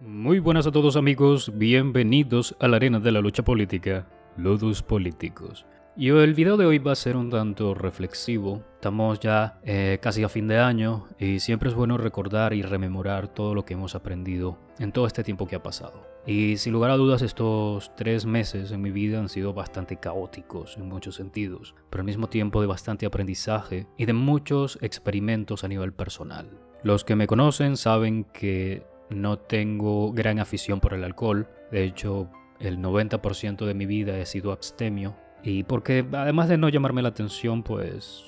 Muy buenas a todos amigos, bienvenidos a la arena de la lucha política, Lodos Políticos. Y el video de hoy va a ser un tanto reflexivo. Estamos ya eh, casi a fin de año y siempre es bueno recordar y rememorar todo lo que hemos aprendido en todo este tiempo que ha pasado. Y sin lugar a dudas estos tres meses en mi vida han sido bastante caóticos en muchos sentidos, pero al mismo tiempo de bastante aprendizaje y de muchos experimentos a nivel personal. Los que me conocen saben que no tengo gran afición por el alcohol, de hecho el 90% de mi vida he sido abstemio y porque además de no llamarme la atención pues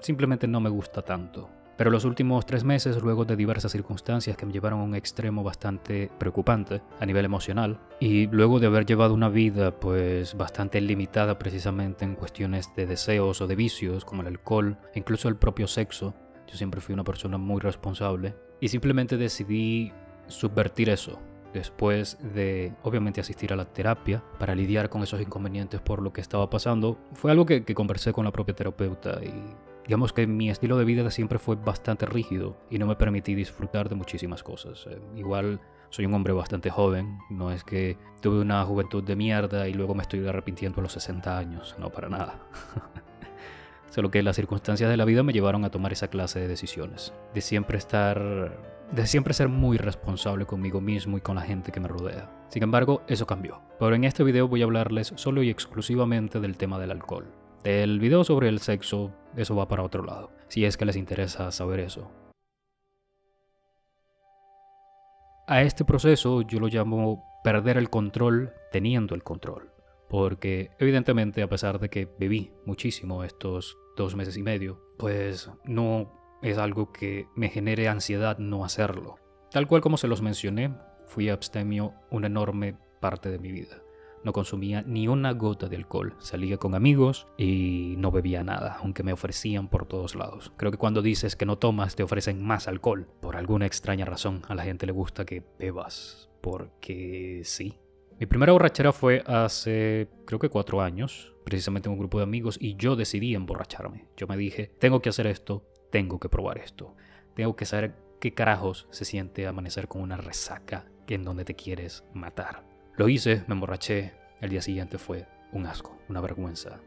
simplemente no me gusta tanto. Pero los últimos tres meses, luego de diversas circunstancias que me llevaron a un extremo bastante preocupante a nivel emocional, y luego de haber llevado una vida pues bastante limitada precisamente en cuestiones de deseos o de vicios como el alcohol incluso el propio sexo, yo siempre fui una persona muy responsable y simplemente decidí subvertir eso después de obviamente asistir a la terapia para lidiar con esos inconvenientes por lo que estaba pasando. Fue algo que, conversé con la propia terapeuta y digamos que mi estilo de vida siempre fue bastante rígido y no me permití disfrutar de muchísimas cosas. Eh, igual soy un hombre bastante joven, no es que tuve una juventud de mierda y luego me estoy arrepintiendo a los 60 años, no para nada. Solo que las circunstancias de la vida me llevaron a tomar esa clase de decisiones. De siempre estar. de siempre ser muy responsable conmigo mismo y con la gente que me rodea. Sin embargo, eso cambió. Pero en este video voy a hablarles solo y exclusivamente del tema del alcohol. Del video sobre el sexo, eso va para otro lado, si es que les interesa saber eso. A este proceso yo lo llamo perder el control teniendo el control porque evidentemente a pesar de que bebí muchísimo estos dos meses y medio, pues no es algo que me genere ansiedad no hacerlo. Tal cual como se los mencioné, fui abstemio una enorme parte de mi vida. No consumía ni una gota de alcohol, salía con amigos y no bebía nada, aunque me ofrecían por todos lados. Creo que cuando dices que no tomas te ofrecen más alcohol. Por alguna extraña razón a la gente le gusta que bebas, porque sí, mi primera borrachera fue hace creo que cuatro años, precisamente en un grupo de amigos, y yo decidí emborracharme. Yo me dije, tengo que hacer esto, tengo que probar esto, tengo que saber qué carajos se siente amanecer con una resaca en donde te quieres matar. Lo hice, me emborraché, el día siguiente fue un asco, una vergüenza.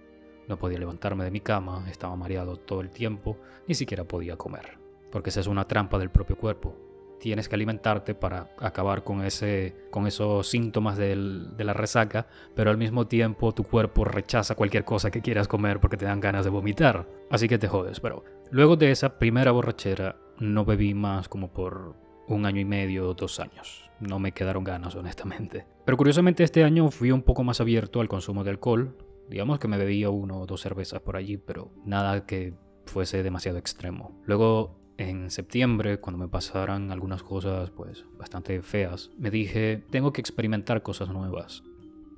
No podía levantarme de mi cama, estaba mareado todo el tiempo, ni siquiera podía comer, porque esa es una trampa del propio cuerpo tienes que alimentarte para acabar con, ese, con esos síntomas de la resaca, pero al mismo tiempo tu cuerpo rechaza cualquier cosa que quieras comer porque te dan ganas de vomitar. Así que te jodes, pero luego de esa primera borrachera no bebí más como por un año y medio, o dos años. No me quedaron ganas, honestamente. Pero curiosamente este año fui un poco más abierto al consumo de alcohol. Digamos que me bebía uno o dos cervezas por allí, pero nada que fuese demasiado extremo. Luego en septiembre, cuando me pasaran algunas cosas pues bastante feas, me dije, tengo que experimentar cosas nuevas.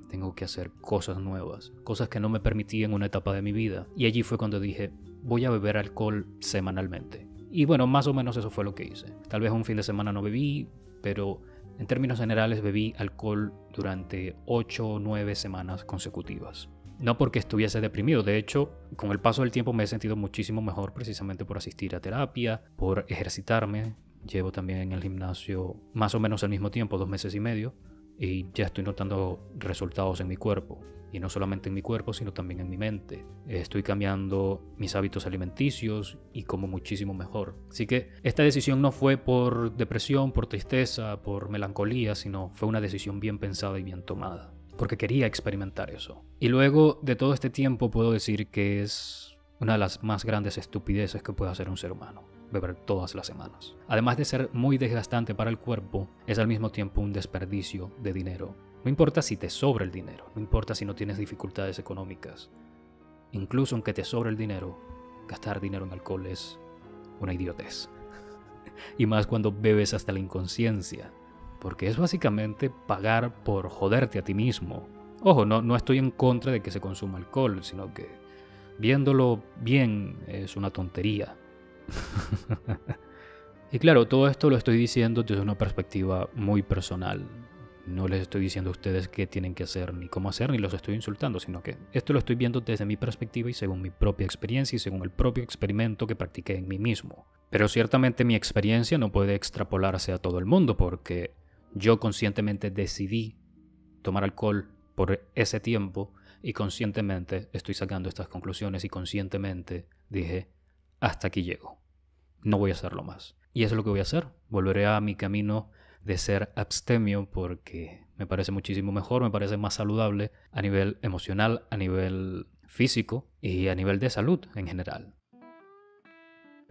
Tengo que hacer cosas nuevas, cosas que no me permití en una etapa de mi vida. Y allí fue cuando dije, voy a beber alcohol semanalmente. Y bueno, más o menos eso fue lo que hice. Tal vez un fin de semana no bebí, pero en términos generales bebí alcohol durante 8 o 9 semanas consecutivas. No porque estuviese deprimido, de hecho, con el paso del tiempo me he sentido muchísimo mejor precisamente por asistir a terapia, por ejercitarme. Llevo también en el gimnasio más o menos al mismo tiempo, dos meses y medio, y ya estoy notando resultados en mi cuerpo. Y no solamente en mi cuerpo, sino también en mi mente. Estoy cambiando mis hábitos alimenticios y como muchísimo mejor. Así que esta decisión no fue por depresión, por tristeza, por melancolía, sino fue una decisión bien pensada y bien tomada porque quería experimentar eso. Y luego de todo este tiempo puedo decir que es una de las más grandes estupideces que puede hacer un ser humano, beber todas las semanas. Además de ser muy desgastante para el cuerpo, es al mismo tiempo un desperdicio de dinero. No importa si te sobra el dinero, no importa si no tienes dificultades económicas. Incluso aunque te sobre el dinero, gastar dinero en alcohol es una idiotez. y más cuando bebes hasta la inconsciencia porque es básicamente pagar por joderte a ti mismo. Ojo, no, no estoy en contra de que se consuma alcohol, sino que viéndolo bien es una tontería. y claro, todo esto lo estoy diciendo desde una perspectiva muy personal. No les estoy diciendo a ustedes qué tienen que hacer ni cómo hacer, ni los estoy insultando, sino que esto lo estoy viendo desde mi perspectiva y según mi propia experiencia y según el propio experimento que practiqué en mí mismo. Pero ciertamente mi experiencia no puede extrapolarse a todo el mundo porque yo conscientemente decidí tomar alcohol por ese tiempo y conscientemente estoy sacando estas conclusiones y conscientemente dije, hasta aquí llego. No voy a hacerlo más. Y eso es lo que voy a hacer. Volveré a mi camino de ser abstemio porque me parece muchísimo mejor, me parece más saludable a nivel emocional, a nivel físico y a nivel de salud en general.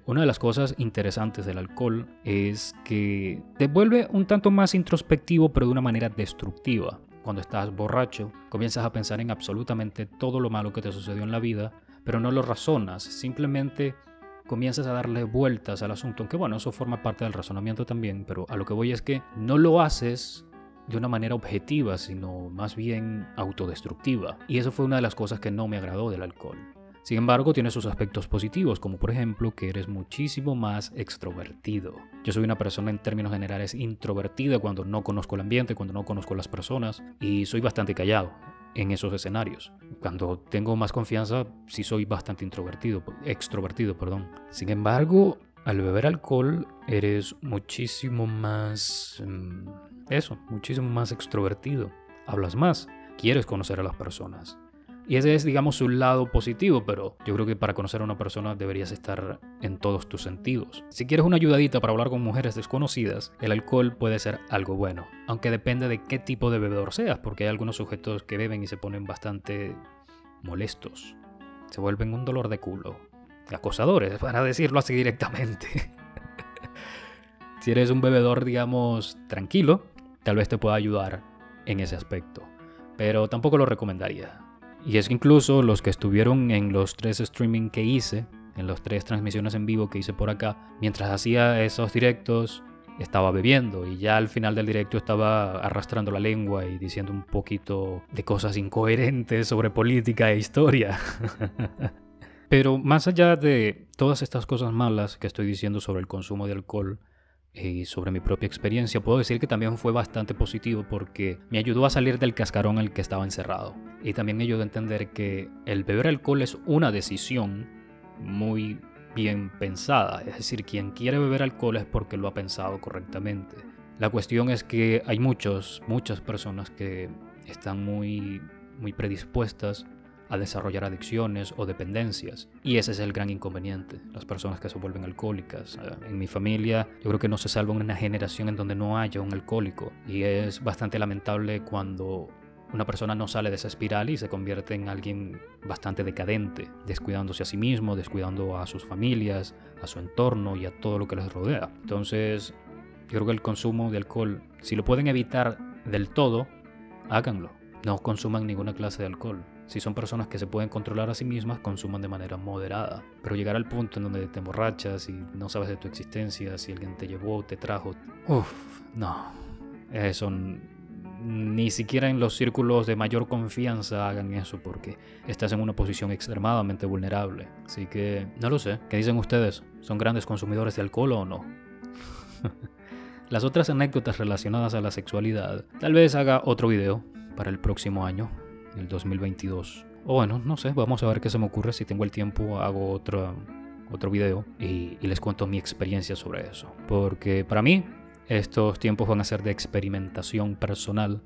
Una de las cosas interesantes del alcohol es que te vuelve un tanto más introspectivo pero de una manera destructiva. Cuando estás borracho, comienzas a pensar en absolutamente todo lo malo que te sucedió en la vida, pero no lo razonas, simplemente comienzas a darle vueltas al asunto, aunque bueno, eso forma parte del razonamiento también, pero a lo que voy es que no lo haces de una manera objetiva, sino más bien autodestructiva. Y eso fue una de las cosas que no me agradó del alcohol. Sin embargo, tiene sus aspectos positivos, como por ejemplo que eres muchísimo más extrovertido. Yo soy una persona en términos generales introvertida cuando no conozco el ambiente, cuando no conozco las personas, y soy bastante callado en esos escenarios. Cuando tengo más confianza, sí soy bastante introvertido, extrovertido, perdón. Sin embargo, al beber alcohol eres muchísimo más... Mm, eso, muchísimo más extrovertido. Hablas más, quieres conocer a las personas. Y ese es, digamos, su lado positivo, pero yo creo que para conocer a una persona deberías estar en todos tus sentidos. Si quieres una ayudadita para hablar con mujeres desconocidas, el alcohol puede ser algo bueno, aunque depende de qué tipo de bebedor seas, porque hay algunos sujetos que beben y se ponen bastante molestos. Se vuelven un dolor de culo. Acosadores, para decirlo así directamente. si eres un bebedor, digamos, tranquilo, tal vez te pueda ayudar en ese aspecto. Pero tampoco lo recomendaría. Y es que incluso los que estuvieron en los tres streaming que hice, en las tres transmisiones en vivo que hice por acá, mientras hacía esos directos, estaba bebiendo y ya al final del directo estaba arrastrando la lengua y diciendo un poquito de cosas incoherentes sobre política e historia. Pero más allá de todas estas cosas malas que estoy diciendo sobre el consumo de alcohol, y sobre mi propia experiencia, puedo decir que también fue bastante positivo porque me ayudó a salir del cascarón en el que estaba encerrado. Y también me ayudó a entender que el beber alcohol es una decisión muy bien pensada. Es decir, quien quiere beber alcohol es porque lo ha pensado correctamente. La cuestión es que hay muchos, muchas personas que están muy, muy predispuestas a desarrollar adicciones o dependencias. Y ese es el gran inconveniente, las personas que se vuelven alcohólicas. En mi familia yo creo que no se salva una generación en donde no haya un alcohólico. Y es bastante lamentable cuando una persona no sale de esa espiral y se convierte en alguien bastante decadente, descuidándose a sí mismo, descuidando a sus familias, a su entorno y a todo lo que les rodea. Entonces, yo creo que el consumo de alcohol, si lo pueden evitar del todo, háganlo. No consuman ninguna clase de alcohol. Si son personas que se pueden controlar a sí mismas, consuman de manera moderada. Pero llegar al punto en donde te emborrachas y no sabes de tu existencia, si alguien te llevó, te trajo, uff, no. Eso ni siquiera en los círculos de mayor confianza hagan eso porque estás en una posición extremadamente vulnerable. Así que no lo sé. ¿Qué dicen ustedes? ¿Son grandes consumidores de alcohol o no? Las otras anécdotas relacionadas a la sexualidad, tal vez haga otro video para el próximo año, el 2022. O bueno, no sé, vamos a ver qué se me ocurre. Si tengo el tiempo, hago otro, otro video y, y les cuento mi experiencia sobre eso. Porque para mí, estos tiempos van a ser de experimentación personal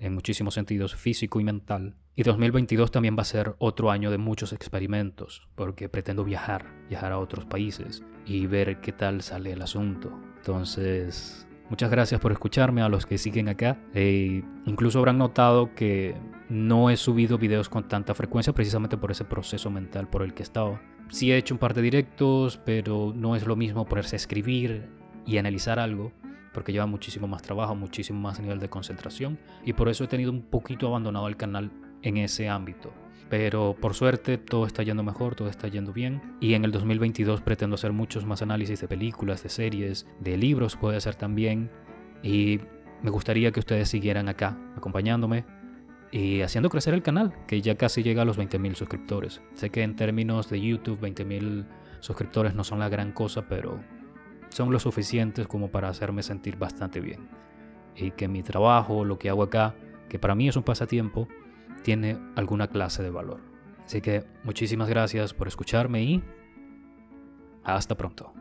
en muchísimos sentidos, físico y mental. Y 2022 también va a ser otro año de muchos experimentos, porque pretendo viajar, viajar a otros países y ver qué tal sale el asunto. Entonces, Muchas gracias por escucharme a los que siguen acá. E incluso habrán notado que no he subido videos con tanta frecuencia precisamente por ese proceso mental por el que estaba. Sí he hecho un par de directos, pero no es lo mismo ponerse a escribir y analizar algo, porque lleva muchísimo más trabajo, muchísimo más nivel de concentración, y por eso he tenido un poquito abandonado el canal en ese ámbito. Pero por suerte todo está yendo mejor, todo está yendo bien. Y en el 2022 pretendo hacer muchos más análisis de películas, de series, de libros puede ser también. Y me gustaría que ustedes siguieran acá, acompañándome y haciendo crecer el canal, que ya casi llega a los 20.000 suscriptores. Sé que en términos de YouTube 20.000 suscriptores no son la gran cosa, pero son lo suficientes como para hacerme sentir bastante bien. Y que mi trabajo, lo que hago acá, que para mí es un pasatiempo, tiene alguna clase de valor. Así que muchísimas gracias por escucharme y hasta pronto.